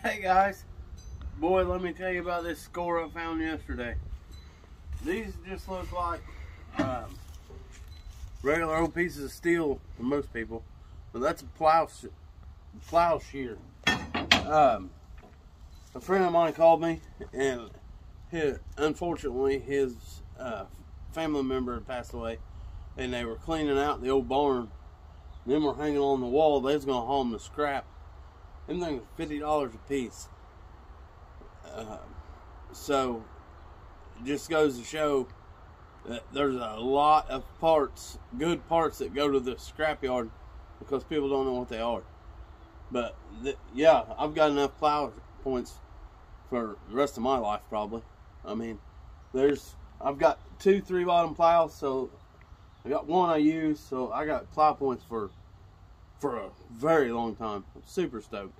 Hey guys, boy, let me tell you about this score I found yesterday. These just look like um, regular old pieces of steel for most people, but that's a plow plow share. Um, a friend of mine called me, and his, unfortunately, his uh, family member had passed away, and they were cleaning out the old barn. Them were hanging on the wall. They was gonna haul them to scrap them things fifty dollars a piece. Uh, so it just goes to show that there's a lot of parts, good parts that go to the scrapyard because people don't know what they are. But th- yeah, I've got enough plow points for the rest of my life probably. I mean, there's I've got two three bottom plows, so I got one I use, so I got plow points for for a very long time. I'm super stoked.